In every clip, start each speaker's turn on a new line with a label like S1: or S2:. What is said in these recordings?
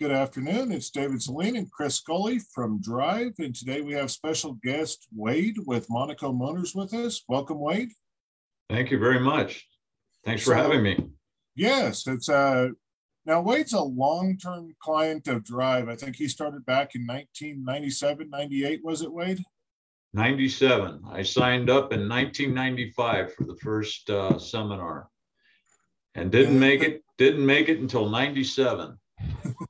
S1: Good afternoon. It's David Celine and Chris Scully from Drive. And today we have special guest Wade with Monaco Motors with us. Welcome, Wade.
S2: Thank you very much. Thanks for having me.
S1: Yes, it's uh now Wade's a long-term client of Drive. I think he started back in 1997, 98, was it Wade?
S2: 97. I signed up in 1995 for the first uh, seminar and didn't make it didn't make it until 97
S1: well,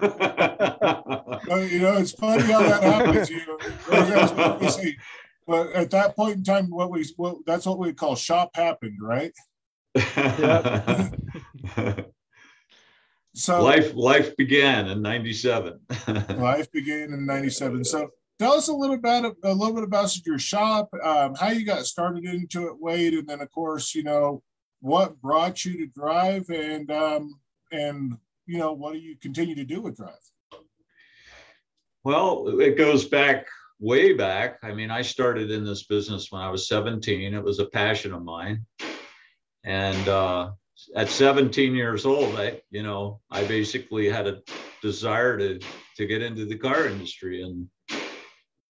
S1: you know it's funny how that happens you know, but at that point in time what we what, that's what we call shop happened right?
S2: So life life began in 97
S1: life began in 97 so tell us a little about a little bit about your shop um, how you got started into it wade and then of course you know what brought you to drive and um, and you know what do you continue to do with drive
S2: well it goes back way back. I mean i started in this business when i was 17 it was a passion of mine. And uh, at 17 years old i you know i basically had a desire to to get into the car industry. And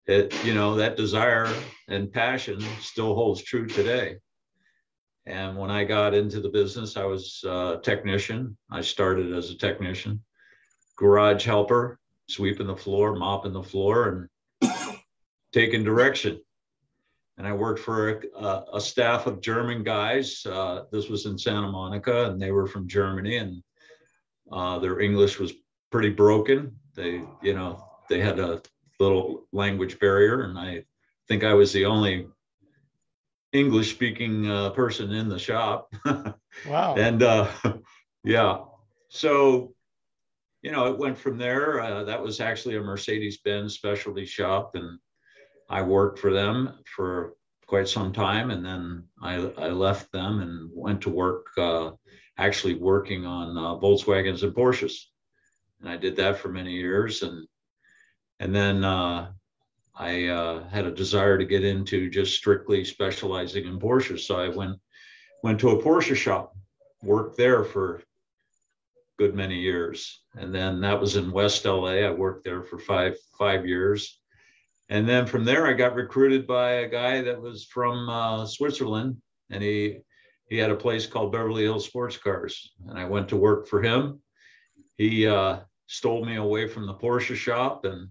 S2: it you know that desire and passion still holds true today and when I got into the business, I was a technician. I started as a technician, garage helper, sweeping the floor, mopping the floor, and taking direction. And I worked for a, a staff of German guys. Uh, this was in Santa Monica, and they were from Germany, and uh, their English was pretty broken. They, you know, they had a little language barrier, and I think I was the only English speaking uh, person in the shop.
S3: wow.
S2: And uh, yeah, so, you know, it went from there. Uh, that was actually a Mercedes Benz specialty shop. And I worked for them for quite some time. And then I, I left them and went to work, uh, actually working on uh, Volkswagens and Porsches. And I did that for many years. And, and then uh, I uh, had a desire to get into just strictly specializing in Porsche. So I went went to a Porsche shop, worked there for good many years, and then that was in West LA. I worked there for five five years, and then from there I got recruited by a guy that was from uh, Switzerland, and he he had a place called Beverly Hills Sports Cars, and I went to work for him. He uh, stole me away from the Porsche shop and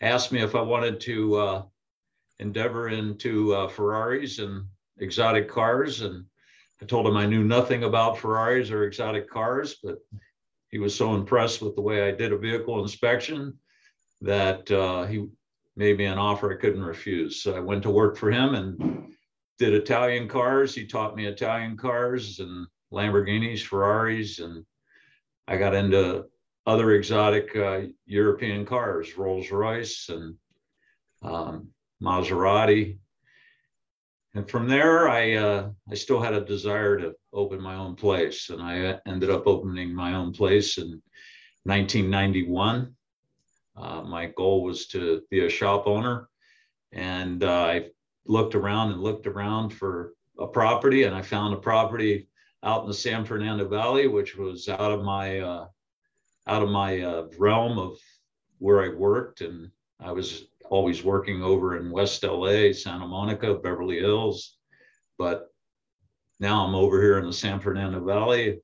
S2: asked me if I wanted to uh, endeavor into uh, Ferraris and exotic cars. And I told him I knew nothing about Ferraris or exotic cars, but he was so impressed with the way I did a vehicle inspection that uh, he made me an offer I couldn't refuse. So I went to work for him and did Italian cars. He taught me Italian cars and Lamborghinis, Ferraris, and I got into other exotic uh, European cars, Rolls Royce and um, Maserati. And from there, I uh, I still had a desire to open my own place, and I ended up opening my own place in 1991. Uh, my goal was to be a shop owner, and uh, I looked around and looked around for a property, and I found a property out in the San Fernando Valley, which was out of my uh, out of my uh, realm of where I worked. And I was always working over in West LA, Santa Monica, Beverly Hills. But now I'm over here in the San Fernando Valley.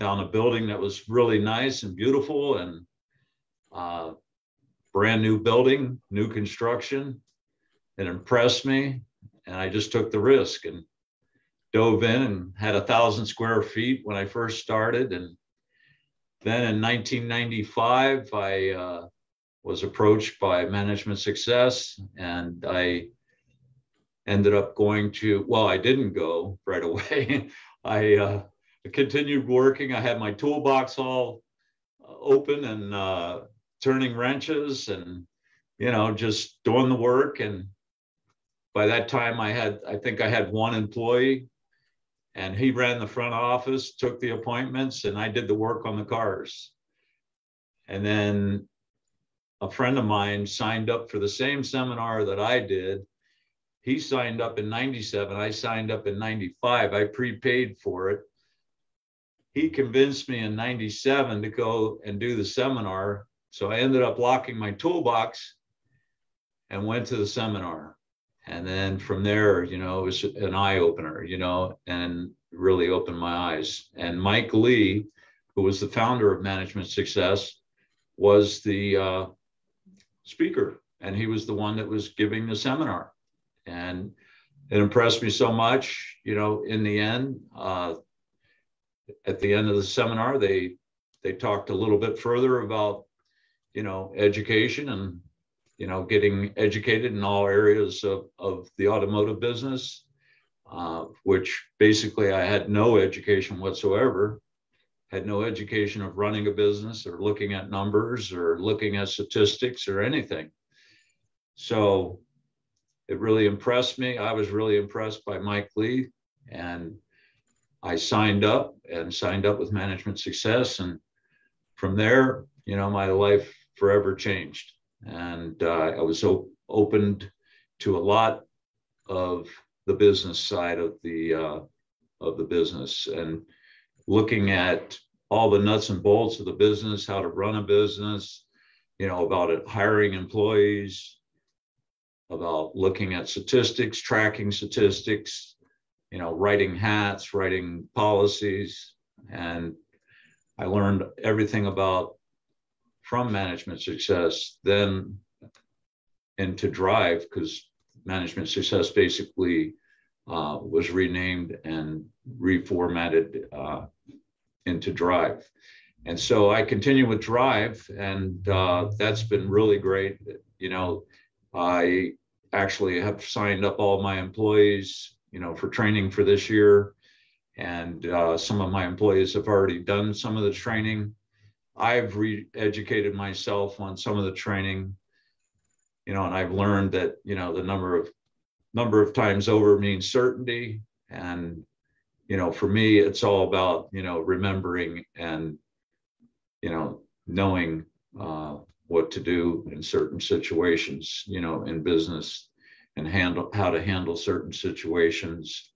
S2: Found a building that was really nice and beautiful and uh, brand new building, new construction. It impressed me. And I just took the risk and dove in and had a thousand square feet when I first started. And then in 1995, I uh, was approached by Management Success, and I ended up going to. Well, I didn't go right away. I uh, continued working. I had my toolbox all uh, open and uh, turning wrenches, and you know, just doing the work. And by that time, I had. I think I had one employee and he ran the front office, took the appointments, and I did the work on the cars. And then a friend of mine signed up for the same seminar that I did. He signed up in 97. I signed up in 95. I prepaid for it. he convinced me in 97 to go and do the seminar. So I ended up locking my toolbox and went to the seminar. And then from there, you know, it was an eye opener, you know, and really opened my eyes. And Mike Lee, who was the founder of Management Success, was the uh, speaker. And he was the one that was giving the seminar. And it impressed me so much, you know, in the end, uh, at the end of the seminar, they they talked a little bit further about, you know, education and, you know, getting educated in all areas of, of the automotive business, uh, which basically I had no education whatsoever, had no education of running a business or looking at numbers or looking at statistics or anything. So it really impressed me. I was really impressed by Mike Lee and I signed up and signed up with Management Success. And from there, you know, my life forever changed. And uh, I was op- opened to a lot of the business side of the uh, of the business and looking at all the nuts and bolts of the business, how to run a business, you know, about it, hiring employees, about looking at statistics, tracking statistics, you know, writing hats, writing policies. And I learned everything about from management success, then into drive, because management success basically uh, was renamed and reformatted uh, into drive. And so I continue with drive, and uh, that's been really great. You know, I actually have signed up all my employees you know, for training for this year. And uh, some of my employees have already done some of the training. I've re-educated myself on some of the training, you know, and I've learned that, you know, the number of number of times over means certainty. And, you know, for me, it's all about, you know, remembering and, you know, knowing uh, what to do in certain situations, you know, in business and handle how to handle certain situations.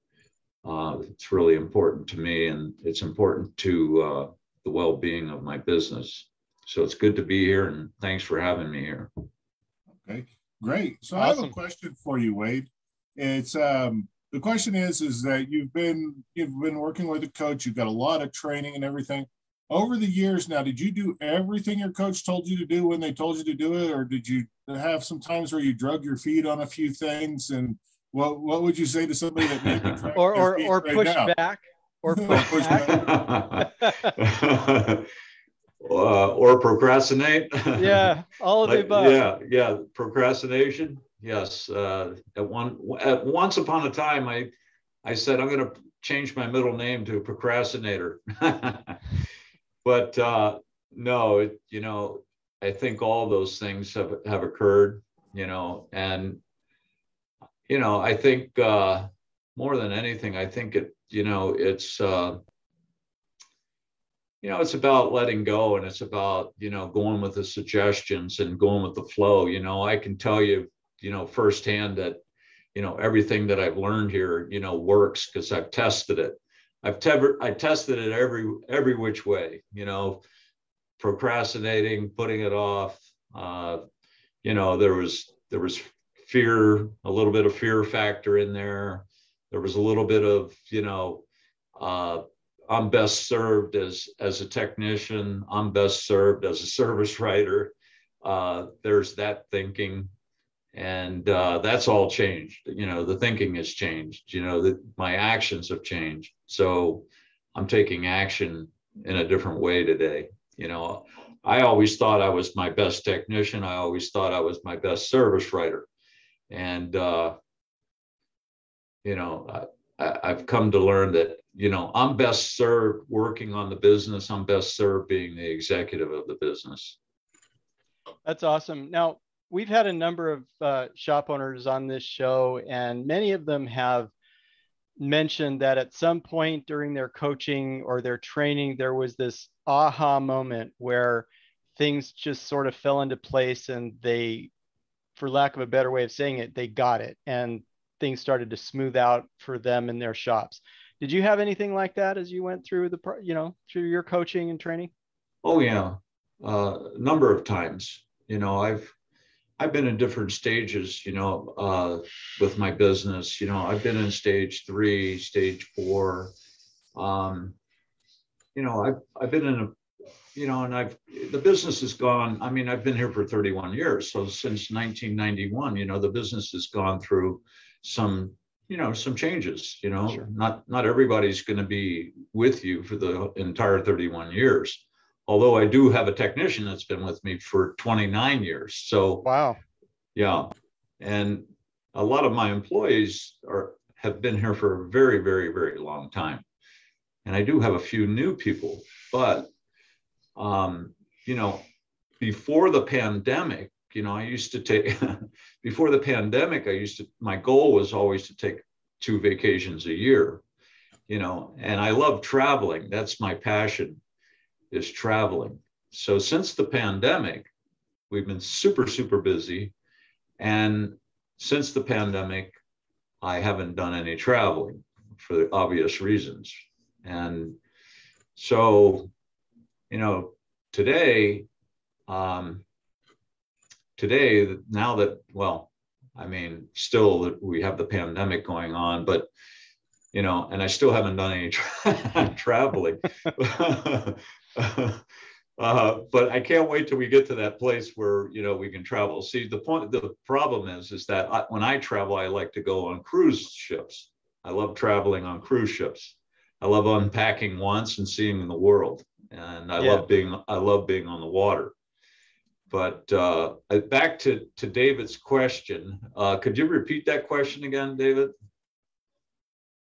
S2: Uh, it's really important to me, and it's important to uh, the well-being of my business. So it's good to be here, and thanks for having me here.
S1: Okay, great. So awesome. I have a question for you, Wade. It's um, the question is is that you've been you've been working with a coach, you've got a lot of training and everything over the years now did you do everything your coach told you to do when they told you to do it or did you have some times where you drug your feet on a few things and what what would you say to somebody that maybe
S3: or or, or right push now? back or
S2: uh, or procrastinate.
S3: Yeah all of the above.
S2: yeah yeah procrastination yes uh, at one at once upon a time i i said i'm going to change my middle name to procrastinator. But uh, no, it, you know, I think all those things have have occurred, you know, and you know, I think uh, more than anything, I think it, you know, it's uh, you know, it's about letting go and it's about, you know, going with the suggestions and going with the flow. You know, I can tell you, you know, firsthand that, you know, everything that I've learned here, you know, works because I've tested it. I've te- I tested it every every which way, you know, procrastinating, putting it off. Uh, you know, there was there was fear, a little bit of fear factor in there. There was a little bit of, you know, uh, I'm best served as as a technician. I'm best served as a service writer. Uh, there's that thinking. And uh, that's all changed. You know the thinking has changed. You know that my actions have changed. So i'm taking action in a different way today. You know i always thought i was my best technician. I always thought i was my best service writer. And uh, you know I, i've come to learn that you know i'm best served working on the business. I'm best served being the executive of the business.
S3: That's awesome. Now we've had a number of uh, shop owners on this show, and many of them have mentioned that at some point during their coaching or their training, there was this aha moment where things just sort of fell into place and they, for lack of a better way of saying it, they got it. And things started to smooth out for them in their shops. Did you have anything like that as you went through the, you know, through your coaching and training?
S2: Oh yeah, uh, a number of times. You know, I've I've been in different stages. You know, uh, with my business. You know, I've been in stage three, stage four. Um, you know, I've I've been in a you know, and I've the business has gone. I mean, I've been here for 31 years, so since 1991, you know, the business has gone through some, you know, some changes. You know, sure. not not everybody's going to be with you for the entire 31 years. Although I do have a technician that's been with me for 29 years. So
S3: wow,
S2: yeah, and a lot of my employees are have been here for a very, very, very long time, and I do have a few new people, but um, you know, before the pandemic, you know, I used to take, before the pandemic, I used to, my goal was always to take two vacations a year, you know, and I love traveling. That's my passion is traveling. So since the pandemic, we've been super, super busy. And since the pandemic, I haven't done any traveling for the obvious reasons. And so you know, today, um, today, now that, well, I mean, still we have the pandemic going on, but you know, and I still haven't done any tra- traveling. uh, but I can't wait till we get to that place where you know we can travel. See, the point, the problem is, is that I, when I travel, I like to go on cruise ships. I love traveling on cruise ships. I love unpacking once and seeing the world and I yeah. love being I love being on the water. But uh, back to to David's question, uh, could you repeat that question again, David?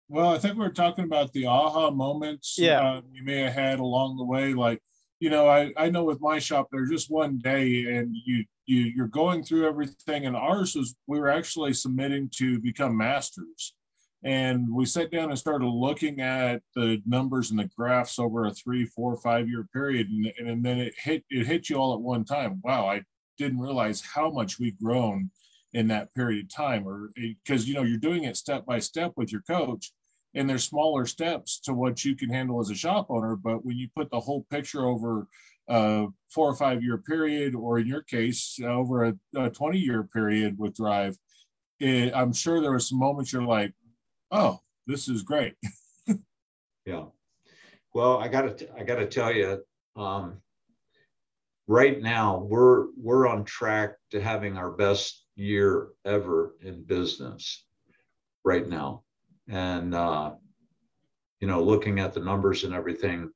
S1: Well, I think we are talking about the aha moments
S3: yeah.
S1: uh, you may have had along the way. Like, you know, I, I know with my shop, there's just one day and you, you, you're going through everything. And ours was, we were actually submitting to become masters and we sat down and started looking at the numbers and the graphs over a three four five year period and, and then it hit it hit you all at one time. Wow i didn't realize how much we've grown in that period of time or eh, because you know you're doing it step by step with your coach and there's smaller steps to what you can handle as a shop owner but when you put the whole picture over a four or five year period or in your case over a, a 20 year period with drive it, i'm sure there were some moments you're like oh, this is great.
S2: yeah. Well, I got to I got to tell you, um, right now we're we're on track to having our best year ever in business right now, and uh, you know, looking at the numbers and everything,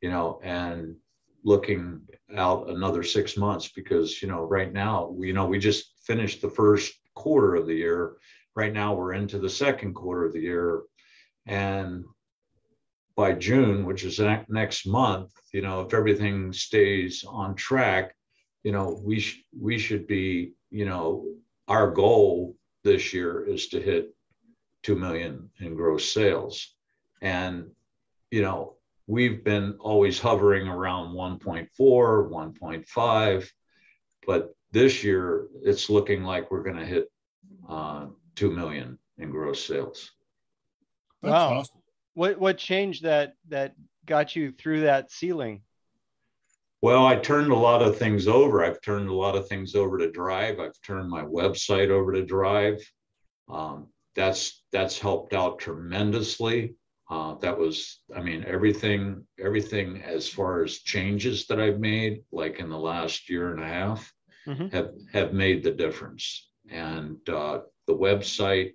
S2: you know, and looking out another six months because you know right now you know we just finished the first quarter of the year right now we're into the second quarter of the year and by june which is next month you know if everything stays on track you know we sh- we should be you know our goal this year is to hit 2 million in gross sales. And you know we've been always hovering around 1.4 1.5 but this year it's looking like we're going to hit uh, 2 million in gross sales.
S3: That's wow. Awesome. What what changed that that got you through that ceiling?
S2: Well, I turned a lot of things over. I've turned a lot of things over to Drive. I've turned my website over to Drive. Um, that's that's helped out tremendously. Uh, that was, I mean, everything everything as far as changes that I've made, like in the last year and a half, mm-hmm. have have made the difference. And uh, the website.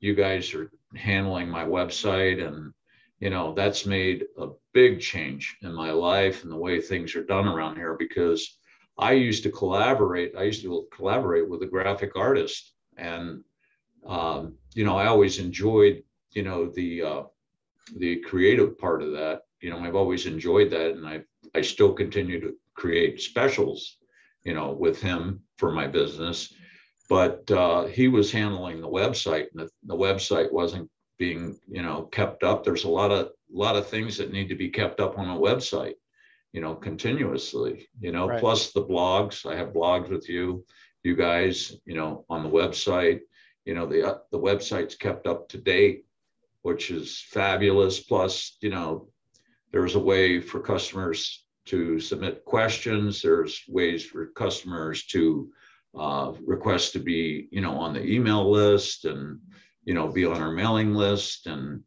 S2: You guys are handling my website, and you know that's made a big change in my life and the way things are done around here because I used to collaborate. I used to collaborate with a graphic artist, and um, you know I always enjoyed you know the uh, the creative part of that. You know I've always enjoyed that, and I I still continue to create specials, you know, with him for my business but uh, he was handling the website and the, the, website wasn't being you know kept up there's a lot of lot of things that need to be kept up on a website you know continuously you know right. plus the blogs i have blogs with you you guys you know on the website you know the uh, the website's kept up to date which is fabulous. Plus, you know, there's a way for customers to submit questions. There's ways for customers to uh, request to be, you know, on the email list and, you know, be on our mailing list. And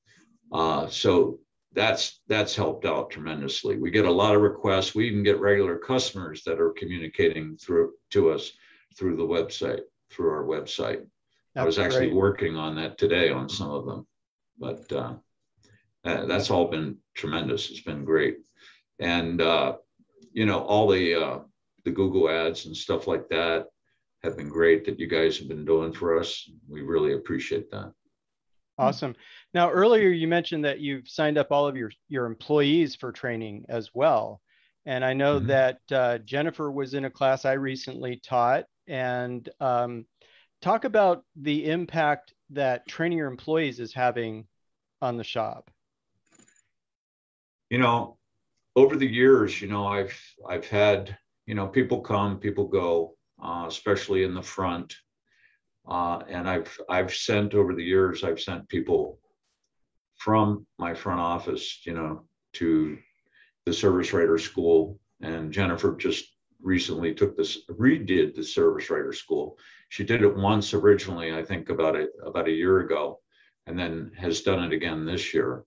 S2: uh, so that's that's helped out tremendously. We get a lot of requests. We even get regular customers that are communicating through to us through the website, through our website. That's I was actually great. working on that today on some of them, but uh, that's all been tremendous. It's been great, and uh, you know all the uh, the Google ads and stuff like that have been great that you guys have been doing for us. We really appreciate that.
S3: Awesome. Now, earlier you mentioned that you've signed up all of your, your employees for training as well. And I know mm-hmm. that uh, Jennifer was in a class I recently taught. And um, talk about the impact that training your employees is having on the shop.
S2: You know, over the years, you know, I've I've had you know people come, people go, uh, especially in the front. Uh, and I've I've sent over the years, I've sent people from my front office, you know, to the service writer school. And Jennifer just recently took this, redid the service writer school. She did it once originally, I think about it about a year ago, and then has done it again this year.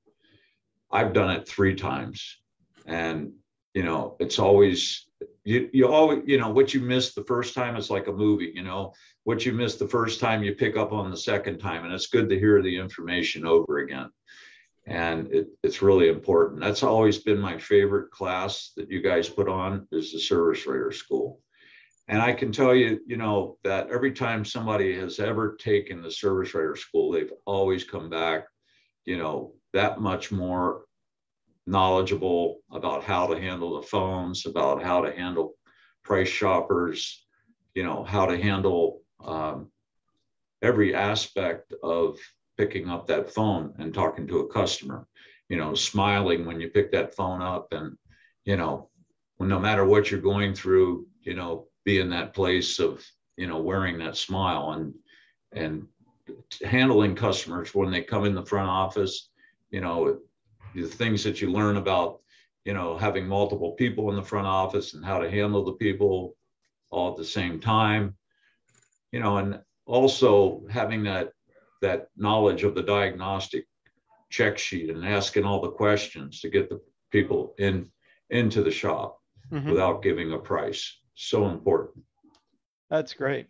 S2: I've done it three times, and you know, it's always you you always you know what you missed the first time is like a movie you know? What you missed the first time you pick up on the second time and it's good to hear the information over again. And it, it's really important. That's always been my favorite class that you guys put on is the service writer school. And i can tell you you know that every time somebody has ever taken the service writer school they've always come back you know that much more knowledgeable about how to handle the phones, about how to handle price shoppers, you know, how to handle um, every aspect of picking up that phone and talking to a customer, you know, smiling when you pick that phone up and, you know, no matter what you're going through, you know, be in that place of, you know, wearing that smile and, and handling customers when they come in the front office, you know, the things that you learn about, you know, having multiple people in the front office and how to handle the people all at the same time, you know, and also having that that knowledge of the diagnostic check sheet and asking all the questions to get the people in into the shop mm-hmm. without giving a price. So important.
S3: That's great.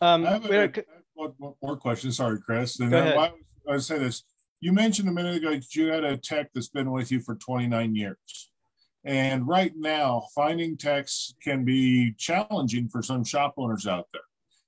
S3: Um,
S1: I have a, a, one, one more question. Sorry, Chris. And Go ahead. I, I would say this you mentioned a minute ago you had a tech that's been with you for 29 years. And right now, finding techs can be challenging for some shop owners out there.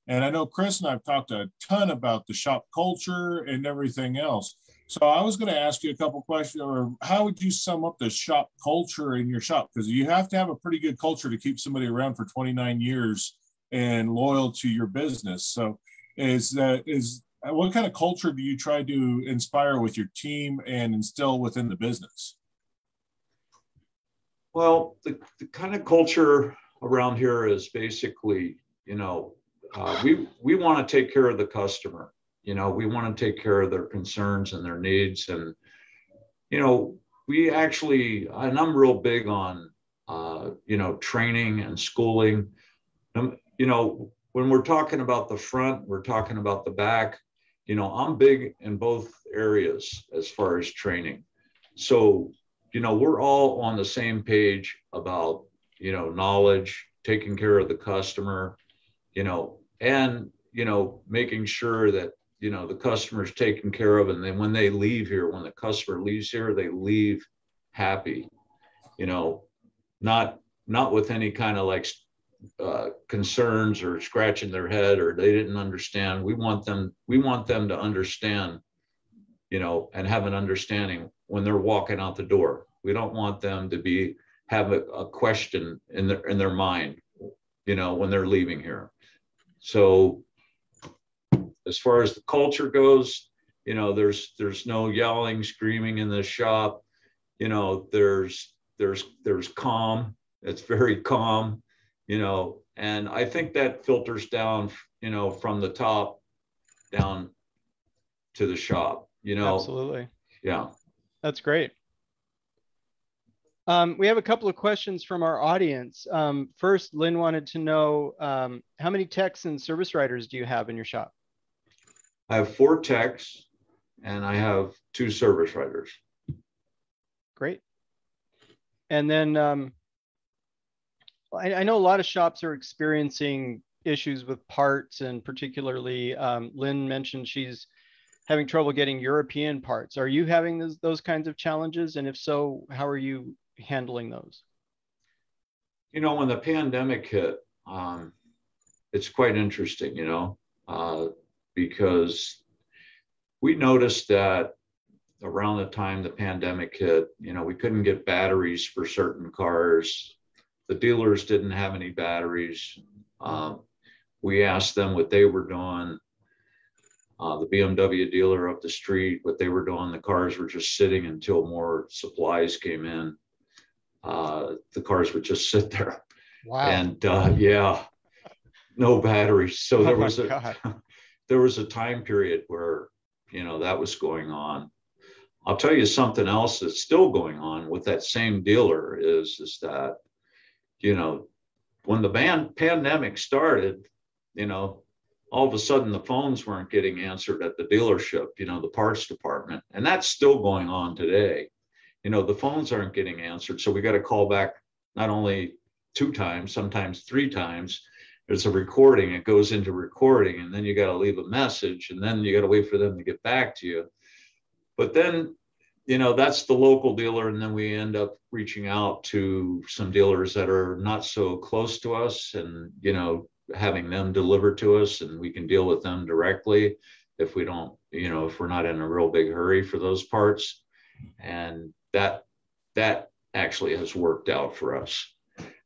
S1: And I know Chris and I've talked a ton about the shop culture and everything else. So I was going to ask you a couple questions, or how would you sum up the shop culture in your shop? Because you have to have a pretty good culture to keep somebody around for 29 years and loyal to your business. So is that is what kind of culture do you try to inspire with your team and instill within the business?
S2: Well, the, the kind of culture around here is basically, you know, uh, we we want to take care of the customer. You know, we want to take care of their concerns and their needs, and you know, we actually, and I'm real big on, uh, you know, training and schooling. Um, you know, when we're talking about the front, we're talking about the back you know, I'm big in both areas as far as training. So, you know, we're all on the same page about, you know, knowledge, taking care of the customer, you know, and, you know, making sure that, you know, the customer's taken care of. And then when they leave here, when the customer leaves here, they leave happy, you know, not, not with any kind of like uh, concerns or scratching their head or they didn't understand. We want them we want them to understand, you know, and have an understanding when they're walking out the door. We don't want them to be have a, a question in their in their mind, you know, when they're leaving here. So as far as the culture goes, you know, there's there's no yelling, screaming in the shop. You know, there's there's there's calm. It's very calm you know, and I think that filters down, you know, from the top down to the shop, you know.
S3: Absolutely.
S2: Yeah.
S3: That's great. Um, we have a couple of questions from our audience. Um, first, Lynn wanted to know um, how many techs and service writers do you have in your shop?
S2: I have four techs and I have two service writers.
S3: Great. And then um, I, I, know a lot of shops are experiencing issues with parts, and particularly um, Lynn mentioned she's having trouble getting European parts. Are you having those, those kinds of challenges? And if so, how are you handling those?
S2: You know, when the pandemic hit, um, it's quite interesting, you know, uh, because we noticed that around the time the pandemic hit, you know, we couldn't get batteries for certain cars. The dealers didn't have any batteries. Um, we asked them what they were doing. Uh, the BMW dealer up the street, what they were doing, the cars were just sitting until more supplies came in. Uh, the cars would just sit there.
S3: Wow.
S2: And uh, yeah, no batteries. So there oh was a God. there was a time period where you know that was going on. I'll tell you something else that's still going on with that same dealer is is that you know when the ban- pandemic started, you know all of a sudden the phones weren't getting answered at the dealership, you know, the parts department. And that's still going on today you know the phones aren't getting answered so we got to call back not only two times sometimes three times there's a recording it goes into recording and then you got to leave a message and then you got to wait for them to get back to you but then you know that's the local dealer and then we end up reaching out to some dealers that are not so close to us and you know having them deliver to us and we can deal with them directly if we don't you know if we're not in a real big hurry for those parts and that that actually has worked out for us.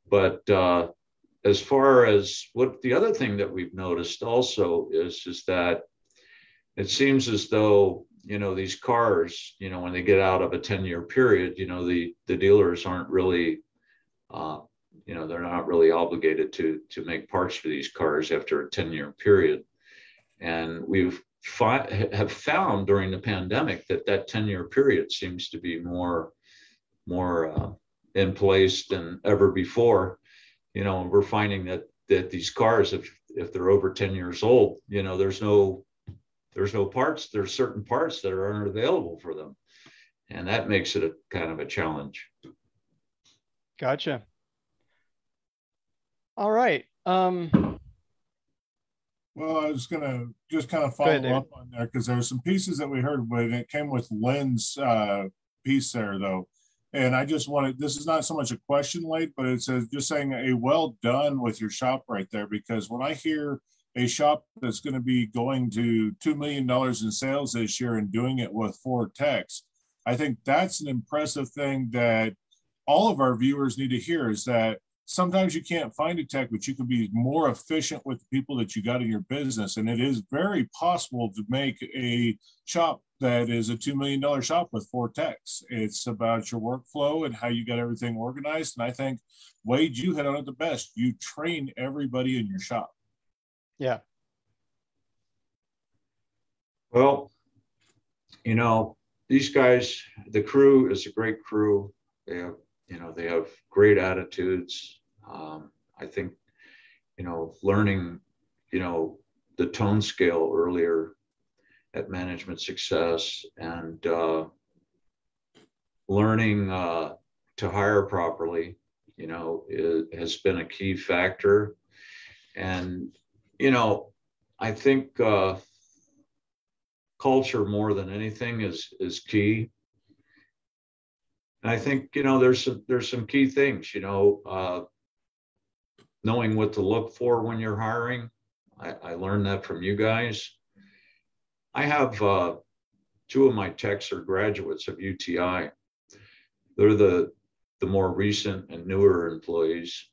S2: But uh, as far as what the other thing that we've noticed also is is that it seems as though you know these cars you know when they get out of a 10 year period you know the the dealers aren't really uh, you know they're not really obligated to to make parts for these cars after a 10 year period. And we've fi- have found during the pandemic that that 10 year period seems to be more more uh, in place than ever before. You know we're finding that that these cars if if they're over 10 years old you know there's no there's no parts there's certain parts that are unavailable for them and that makes it a kind of a challenge
S3: gotcha all right um
S1: well, I was gonna just kind of follow ahead, up on there because there were some pieces that we heard, but it came with Lynn's uh, piece there though. And I just wanted this is not so much a question late, but it says just saying a well done with your shop right there. Because when I hear a shop that's going to be going to two million dollars in sales this year and doing it with four techs, I think that's an impressive thing that all of our viewers need to hear is that sometimes you can't find a tech, but you can be more efficient with the people that you got in your business. And it is very possible to make a shop that is a $2 million shop with four techs. It's about your workflow and how you got everything organized. And I think, Wade, you hit on it the best. You train everybody in your shop.
S3: Yeah.
S2: Well, you know, these guys, the crew is a great crew. They have you know they have great attitudes um, i think you know learning you know the tone scale earlier at management success and uh, learning uh, to hire properly you know has been a key factor and you know i think uh, culture more than anything is is key and I think you know there's some there's some key things. You know, uh, knowing what to look for when you're hiring. I, I learned that from you guys. I have uh, two of my techs are graduates of UTI. They're the the more recent and newer employees.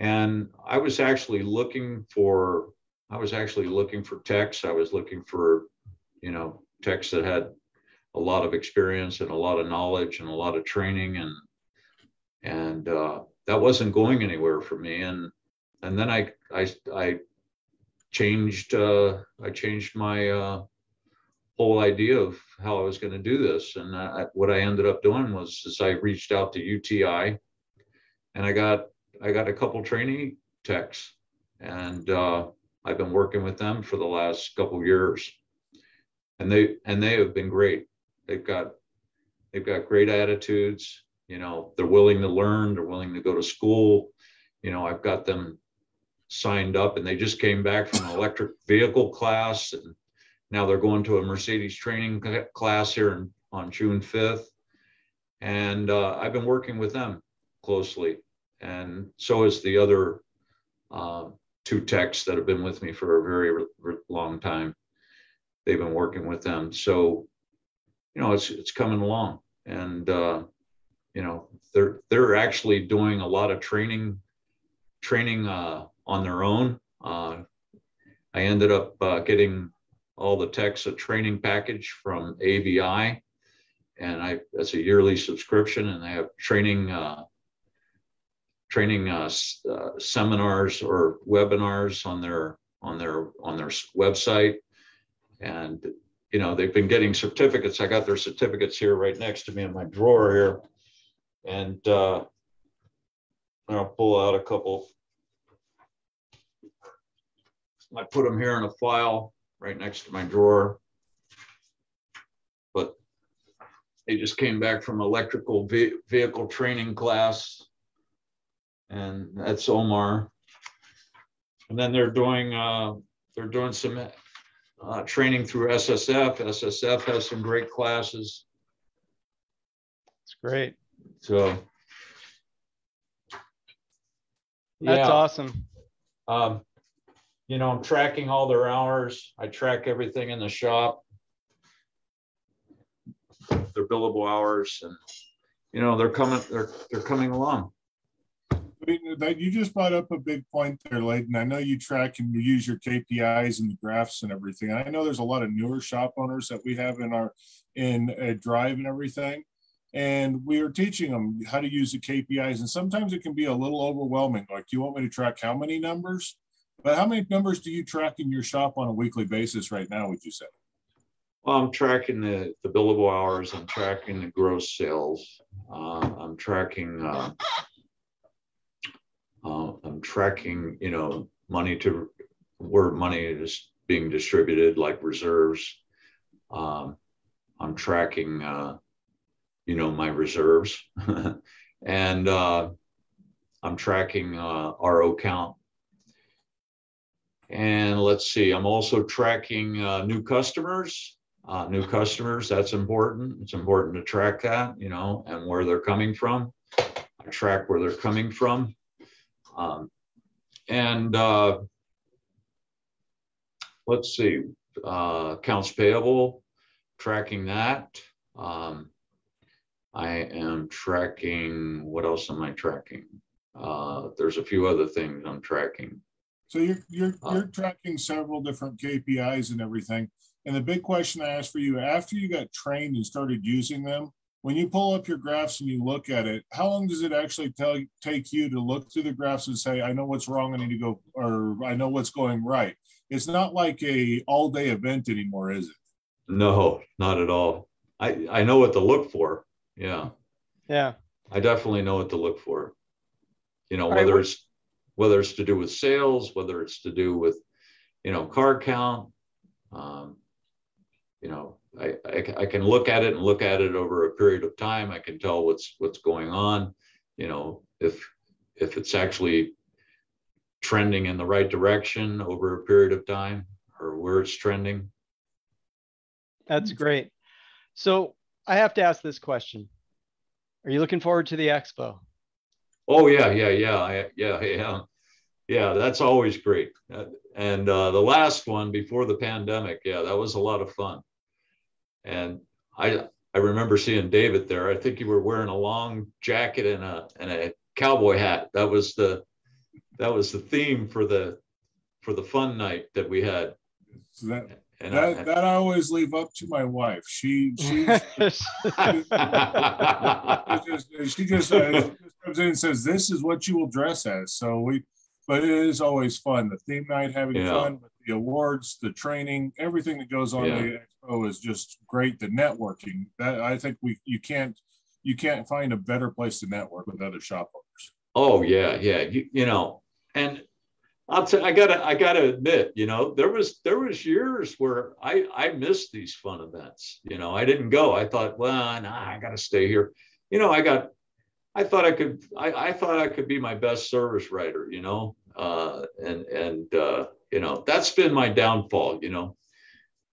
S2: And I was actually looking for I was actually looking for techs. I was looking for, you know, techs that had a lot of experience and a lot of knowledge and a lot of training and and uh, that wasn't going anywhere for me and and then I I I changed uh, I changed my uh, whole idea of how I was going to do this. And I, what I ended up doing was is I reached out to UTI and I got I got a couple training techs and uh, I've been working with them for the last couple years and they and they have been great. They've got they've got great attitudes. You know, they're willing to learn. They're willing to go to school. You know, I've got them signed up, and they just came back from an electric vehicle class, and now they're going to a Mercedes training class here in, on June 5th. And uh, I've been working with them closely, and so is the other uh, two techs that have been with me for a very long time they've been working with them. So, you know, it's it's coming along, and uh, you know, they're they're actually doing a lot of training training uh, on their own. Uh, I ended up uh, getting all the techs a training package from AVI, and I that's a yearly subscription, and they have training uh, training uh, uh, seminars or webinars on their on their on their website and, you know, they've been getting certificates. I got their certificates here right next to me in my drawer here. And uh, I'll pull out a couple. I put them here in a file right next to my drawer. But they just came back from electrical ve vehicle training class. And that's Omar. And then they're doing uh, they're doing some uh, training through SSF. SSF has some great classes.
S3: It's great.
S2: So
S3: that's yeah. awesome.
S2: Um, you know, I'm tracking all their hours. I track everything in the shop, their billable hours, and you know, they're coming. They're they're coming along
S1: that you just brought up a big point there, Layton. I know you track and you use your KPIs and the graphs and everything. I know there's a lot of newer shop owners that we have in our in a drive and everything, and we are teaching them how to use the KPIs. And sometimes it can be a little overwhelming. Like, you want me to track how many numbers? But how many numbers do you track in your shop on a weekly basis right now? Would you say?
S2: Well, I'm tracking the, the billable hours. I'm tracking the gross sales. Uh, I'm tracking uh, uh, I'm tracking, you know, money to where money is being distributed, like reserves. Um, I'm tracking, uh, you know, my reserves, and uh, I'm tracking uh, RO count. And let's see, I'm also tracking uh, new customers. Uh, new customers, that's important. It's important to track that, you know, and where they're coming from. I track where they're coming from. Um, and uh, let's see, uh, accounts payable, tracking that. Um, I am tracking, what else am I tracking? Uh, there's a few other things I'm tracking.
S1: So you're, you're, uh, you're tracking several different KPIs and everything. And the big question I asked for you, after you got trained and started using them, when you pull up your graphs and you look at it, how long does it actually tell, take you to look through the graphs and say, I know what's wrong, I need to go, or I know what's going right? It's not like a all day event anymore, is it?
S2: No, not at all. I, I know what to look for. Yeah.
S3: Yeah.
S2: I definitely know what to look for. You know, whether right, it's whether it's to do with sales, whether it's to do with, you know, car count, um, you know, I, I, I, can look at it and look at it over a period of time. I can tell what's what's going on. You know, if if it's actually trending in the right direction over a period of time or where it's trending.
S3: That's great. So I have to ask this question. Are you looking forward to the expo?
S2: Oh yeah, yeah, yeah, I, yeah, yeah, yeah. That's always great. And uh, the last one before the pandemic, yeah, that was a lot of fun. And I I remember seeing David there. I think you were wearing a long jacket and a and a cowboy hat. That was the that was the theme for the for the fun night that we had.
S1: So that and that, I, that I always leave up to my wife. She she, she just she just, uh, just comes in and says, "This is what you will dress as." So we, but it is always fun. The theme night, having yeah. fun, but the awards, the training, everything that goes on yeah. the expo is just great. The networking that I think we you can't you can't find a better place to network with other shop owners.
S2: Oh yeah, yeah. You, you know, and I'll tell I gotta I gotta admit, you know, there was there was years where I I missed these fun events. You know, I didn't go. I thought, well, nah, I gotta stay here. You know, I got I thought I could I, I thought I could be my best service writer, you know. Uh, and and uh, you know, that's been my downfall, you know.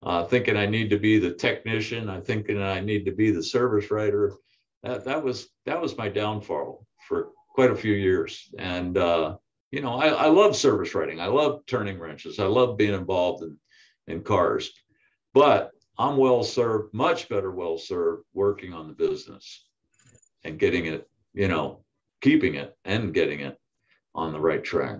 S2: Uh, thinking I need to be the technician, I thinking I need to be the service writer. That that was that was my downfall for quite a few years. And uh, you know, I, I love service writing. I love turning wrenches. I love being involved in, in cars. But I'm well served, much better well served working on the business and getting it, you know, keeping it and getting it on the right track.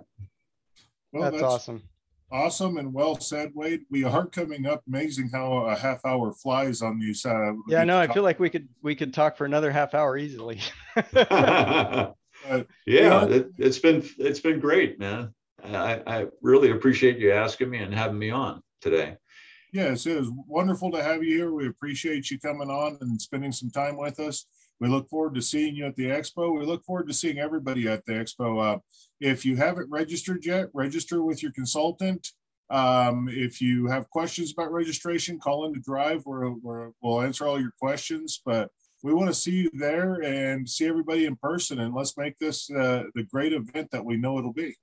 S3: Well, that's, that's awesome.
S1: Awesome and well said, Wade. We are coming up. Amazing how a half hour flies on these. Uh,
S3: yeah, no, I feel like we could we could talk for another half hour easily.
S2: uh, yeah, it, has been it's been great, man. I, I really appreciate you asking me and having me on today.
S1: Yes, it was wonderful to have you here. We appreciate you coming on and spending some time with us. We look forward to seeing you at the expo. We look forward to seeing everybody at the expo. Uh, if you haven't registered yet, register with your consultant. Um, if you have questions about registration, call in to Drive. We'll answer all your questions. But we want to see you there and see everybody in person. And let's make this uh, the great event that we know it'll be.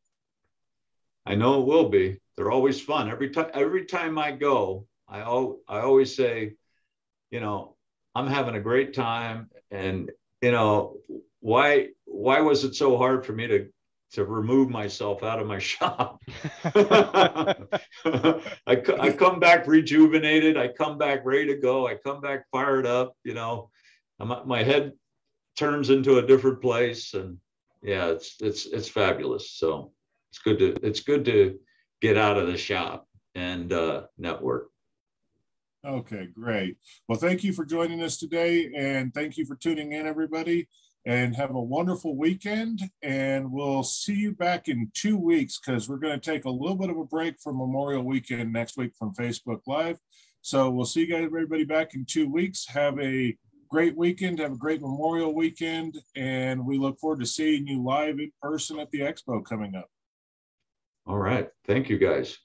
S2: I know it will be. They're always fun. Every time, every time I go, I, I always say, you know, I'm having a great time. And you know why why was it so hard for me to to remove myself out of my shop? I, I come back rejuvenated. I come back ready to go. I come back fired up you know. I'm, my head turns into a different place and yeah it's it's it's fabulous. So it's good to it's good to get out of the shop and uh, network
S1: Okay, great. Well, thank you for joining us today and thank you for tuning in, everybody. And have a wonderful weekend. And we'll see you back in two weeks because we're going to take a little bit of a break for Memorial Weekend next week from Facebook Live. So we'll see you guys, everybody, back in two weeks. Have a great weekend. Have a great Memorial Weekend. And we look forward to seeing you live in person at the expo coming up.
S2: All right. Thank you, guys.